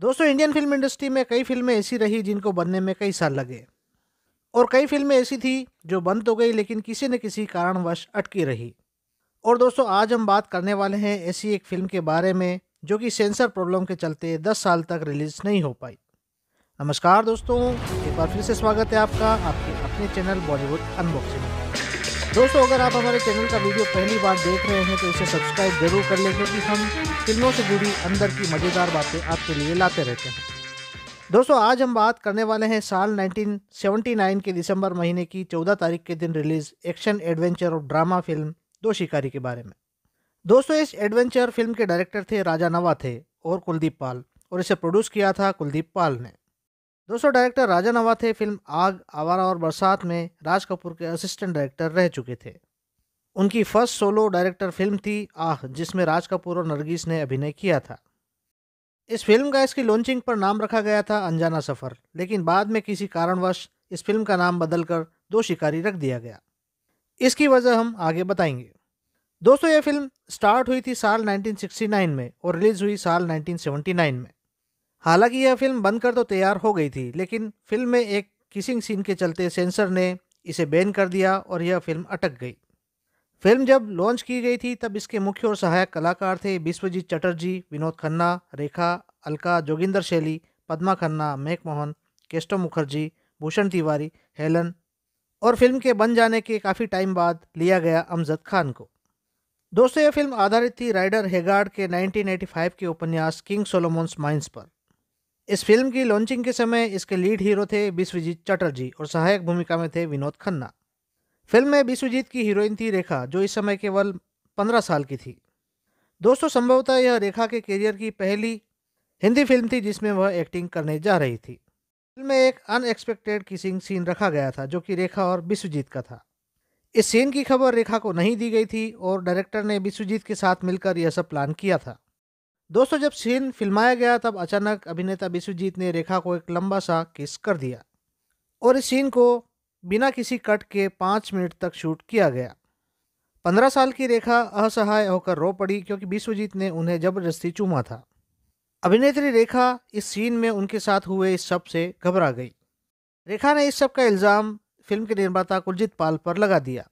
दोस्तों Indian film industry में कई फ़िल्में ऐसी रही जिनको बनने में कई साल लगे। और कई फ़िल्में ऐसी थी जो बन तो गई, लेकिन किसी न किसी कारणवश अटकी रही। और दोस्तों, आज हम बात करने वाले हैं ऐसी एक फ़िल्म के बारे में जो कि सेंसर प्रॉब्लम के चलते 10 साल तक रिलीज़ नहीं हो पाई। नमस्कार दोस्तों, एक बार फिर से स्वागत है आपका, आपके अपने चैनल बॉलीवुड अनबॉक्सिंग दोस्तों, अगर आप हमारे चैनल का वीडियो पहली बार देख रहे हैं तो इसे सब्सक्राइब ज़रूर कर लें, क्योंकि हम फ़िल्मों से जुड़ी अंदर की मज़ेदार बातें आपके लिए लाते रहते हैं। दोस्तों, आज हम बात करने वाले हैं साल 1979 के दिसंबर महीने की 14 तारीख के दिन रिलीज़ एक्शन एडवेंचर और ड्रामा फ़िल्म दो शिकारी के बारे में। दोस्तों, इस एडवेंचर फ़िल्म के डायरेक्टर थे राजा नवा थे और कुलदीप पाल, और इसे प्रोड्यूस किया था कुलदीप पाल ने। दोस्तों डायरेक्टर राजा नवा थे फ़िल्म आग, आवारा और बरसात में राज कपूर के असिस्टेंट डायरेक्टर रह चुके थे। उनकी फ़र्स्ट सोलो डायरेक्टर फ़िल्म थी आह, जिसमें राज कपूर और नरगिस ने अभिनय किया था। इस फ़िल्म का इसकी लॉन्चिंग पर नाम रखा गया था अनजाना सफ़र, लेकिन बाद में किसी कारणवश इस फ़िल्म का नाम बदलकर दो शिकारी रख दिया गया। इसकी वजह हम आगे बताएँगे। दोस्तों यह फ़िल्म स्टार्ट हुई थी साल 1969 में और रिलीज़ हुई साल 1979 में। हालाँकि यह फ़िल्म बनकर तो तैयार हो गई थी, लेकिन फ़िल्म में एक किसिंग सीन के चलते सेंसर ने इसे बैन कर दिया और यह फ़िल्म अटक गई। फ़िल्म जब लॉन्च की गई थी, तब इसके मुख्य और सहायक कलाकार थे विश्वजीत चटर्जी, विनोद खन्ना, रेखा, अलका जोगिंदर शैली, पद्मा खन्ना मेक मोहन केस्टो मुखर्जी, भूषण तिवारी, हेलन और फ़िल्म के बन जाने के काफ़ी टाइम बाद लिया गया अमजद खान को। दोस्तों, यह फ़िल्म आधारित थी राइडर हेगार्ड के 1985 के उपन्यास किंग सोलोमोन्स माइंस पर। इस फ़िल्म की लॉन्चिंग के समय इसके लीड हीरो थे विश्वजीत चटर्जी और सहायक भूमिका में थे विनोद खन्ना। फ़िल्म में विश्वजीत की हीरोइन थी रेखा, जो इस समय केवल पंद्रह साल की थी। दोस्तों, संभवतः यह रेखा के करियर की पहली हिंदी फ़िल्म थी जिसमें वह एक्टिंग करने जा रही थी। फ़िल्म में एक अनएक्सपेक्टेड किसिंग सीन रखा गया था, जो कि रेखा और विश्वजीत का था। इस सीन की खबर रेखा को नहीं दी गई थी और डायरेक्टर ने विश्वजीत के साथ मिलकर यह सब प्लान किया था। दोस्तों, जब सीन फिल्माया गया, तब अचानक अभिनेता विश्वजीत ने रेखा को एक लंबा सा किस कर दिया और इस सीन को बिना किसी कट के पाँच मिनट तक शूट किया गया। पंद्रह साल की रेखा असहाय होकर रो पड़ी क्योंकि विश्वजीत ने उन्हें ज़बरदस्ती चूमा था। अभिनेत्री रेखा इस सीन में उनके साथ हुए इस सबसे घबरा गई। रेखा ने इस सब का इल्ज़ाम फ़िल्म के निर्माता कुलजीत पाल पर लगा दिया।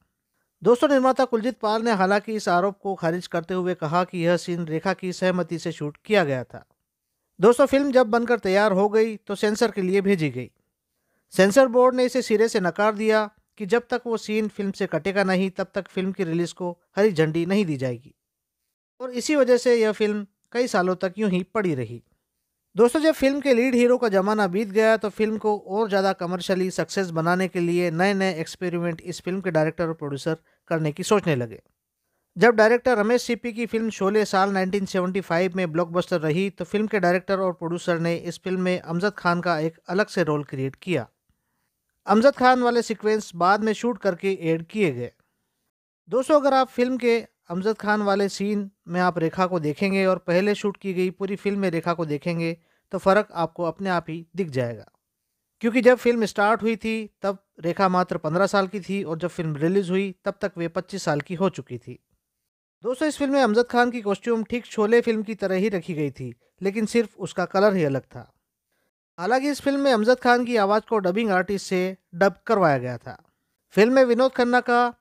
दोस्तों, निर्माता कुलजीत पाल ने हालाँकि इस आरोप को खारिज करते हुए कहा कि यह सीन रेखा की सहमति से शूट किया गया था। दोस्तों, फ़िल्म जब बनकर तैयार हो गई तो सेंसर के लिए भेजी गई। सेंसर बोर्ड ने इसे सिरे से नकार दिया कि जब तक वो सीन फ़िल्म से कटेगा नहीं, तब तक फ़िल्म की रिलीज़ को हरी झंडी नहीं दी जाएगी। और इसी वजह से यह फ़िल्म कई सालों तक यूँ ही पड़ी रही। दोस्तों, जब फ़िल्म के लीड हीरो का ज़माना बीत गया तो फ़िल्म को और ज़्यादा कमर्शियली सक्सेस बनाने के लिए नए नए एक्सपेरिमेंट इस फ़िल्म के डायरेक्टर और प्रोड्यूसर करने की सोचने लगे। जब डायरेक्टर रमेश सीपी की फ़िल्म शोले साल 1975 में ब्लॉकबस्टर रही तो फ़िल्म के डायरेक्टर और प्रोड्यूसर ने इस फ़िल्म में अमजद खान का एक अलग से रोल क्रिएट किया। अमजद खान वाले सीक्वेंस बाद में शूट करके एड किए गए। दोस्तों, अगर आप फ़िल्म के अमजद खान वाले सीन में आप रेखा को देखेंगे और पहले शूट की गई पूरी फ़िल्म में रेखा को देखेंगे तो फ़र्क आपको अपने आप ही दिख जाएगा। क्योंकि जब फ़िल्म स्टार्ट हुई थी, तब रेखा मात्र पंद्रह साल की थी और जब फ़िल्म रिलीज़ हुई, तब तक वे पच्चीस साल की हो चुकी थी। दोस्तों, इस फ़िल्म में अमजद खान की कॉस्ट्यूम ठीक शोले फ़िल्म की तरह ही रखी गई थी, लेकिन सिर्फ़ उसका कलर ही अलग था। हालाँकि इस फ़िल्म में अमजद खान की आवाज़ को डबिंग आर्टिस्ट से डब करवाया गया था। फ़िल्म में विनोद खन्ना का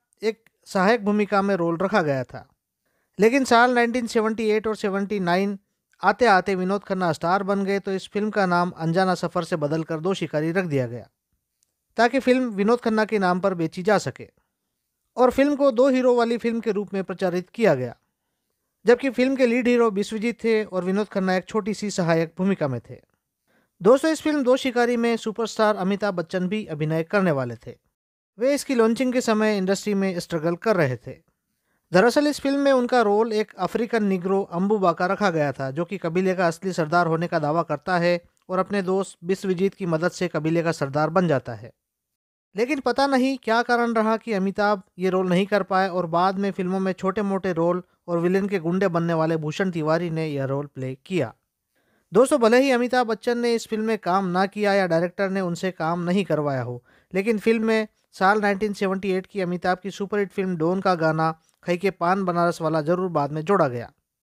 सहायक भूमिका में रोल रखा गया था। लेकिन साल 1978 और 79 आते आते विनोद खन्ना स्टार बन गए तो इस फ़िल्म का नाम अनजाना सफ़र से बदलकर दो शिकारी रख दिया गया, ताकि फ़िल्म विनोद खन्ना के नाम पर बेची जा सके और फ़िल्म को दो हीरो वाली फ़िल्म के रूप में प्रचारित किया गया। जबकि फ़िल्म के लीड हीरो विश्वजीत थे और विनोद खन्ना एक छोटी सी सहायक भूमिका में थे। दोस्तों, इस फ़िल्म दो शिकारी में सुपरस्टार अमिताभ बच्चन भी अभिनय करने वाले थे। वे इसकी लॉन्चिंग के समय इंडस्ट्री में स्ट्रगल कर रहे थे। दरअसल इस फ़िल्म में उनका रोल एक अफ्रीकन निग्रो अम्बुबा का रखा गया था, जो कि कबीले का असली सरदार होने का दावा करता है और अपने दोस्त विश्वजीत की मदद से कबीले का सरदार बन जाता है। लेकिन पता नहीं क्या कारण रहा कि अमिताभ ये रोल नहीं कर पाए और बाद में फ़िल्मों में छोटे मोटे रोल और विलेन के गुंडे बनने वाले भूषण तिवारी ने यह रोल प्ले किया। दोस्तों, भले ही अमिताभ बच्चन ने इस फ़िल्म में काम ना किया या डायरेक्टर ने उनसे काम नहीं करवाया हो लेकिन फ़िल्म में साल 1978 की अमिताभ की सुपरहिट फ़िल्म डोन का गाना खई के पान बनारस वाला ज़रूर बाद में जोड़ा गया।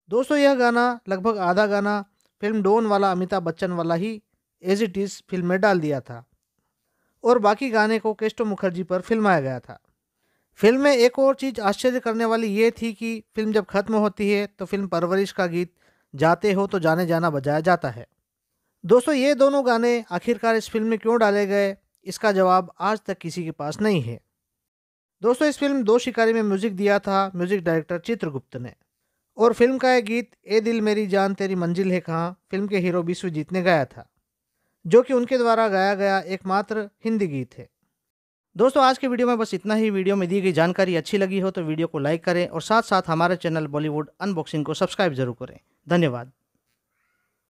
दोस्तों, यह गाना लगभग आधा गाना फ़िल्म डोन वाला अमिताभ बच्चन वाला ही एज इट इज़ फ़िल्म में डाल दिया था और बाकी गाने को केस्टो मुखर्जी पर फिल्माया गया था। फ़िल्म में एक और चीज़ आश्चर्य करने वाली ये थी कि फ़िल्म जब खत्म होती है तो फ़िल्म परवरिश का गीत जाते हो तो जाने जाना बजाया जाता है। दोस्तों, ये दोनों गाने आखिरकार इस फ़िल्म में क्यों डाले गए? इसका जवाब आज तक किसी के पास नहीं है। दोस्तों, इस फ़िल्म दो शिकारी में म्यूज़िक दिया था म्यूज़िक डायरेक्टर चित्रगुप्त ने। और फ़िल्म का यह गीत, ए दिल मेरी जान तेरी मंजिल है कहाँ? फ़िल्म के हीरो विश्वजीत ने गाया था, जो कि उनके द्वारा गाया गया एकमात्र हिंदी गीत है। दोस्तों, आज के वीडियो में बस इतना ही। वीडियो में दी गई जानकारी अच्छी लगी हो तो वीडियो को लाइक करें और साथ साथ हमारे चैनल बॉलीवुड अनबॉक्सिंग को सब्सक्राइब ज़रूर करें। धन्यवाद।